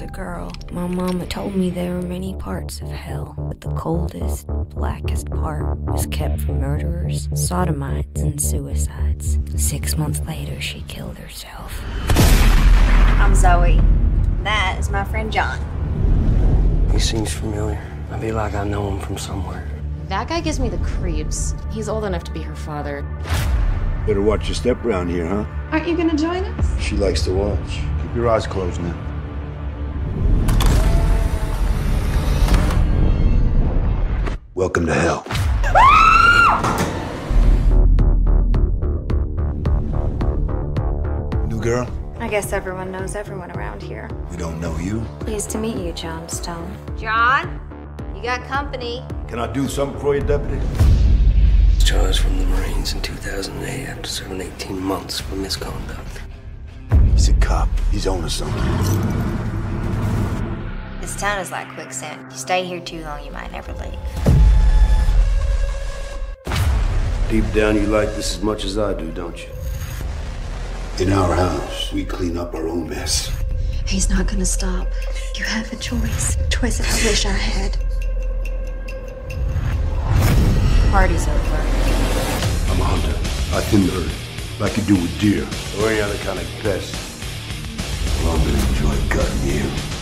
was a girl, my mama told me there were many parts of hell, but the coldest, blackest part was kept for murderers, sodomites, and suicides. Six months later, she killed herself. I'm Zoe. That is my friend John. He seems familiar. I feel like I know him from somewhere. That guy gives me the creeps. He's old enough to be her father. Better watch your step around here, huh? Aren't you gonna join us? She likes to watch. Keep your eyes closed now. Welcome to hell. New girl? I guess everyone knows everyone around here. We don't know you. Pleased to meet you, John Stone. John, you got company. Can I do something for you, deputy? Discharged from the Marines in 2008 after serving 18 months for misconduct. He's a cop. He's on to something. This town is like quicksand. You stay here too long, you might never leave. Deep down, you like this as much as I do, don't you? In our house, we clean up our own mess. He's not gonna stop. You have a choice. A choice that I wish I had. Party's over. I'm a hunter. I thin the herd, like you do with deer or any other kind of pest. Well, I'm gonna enjoy gutting you.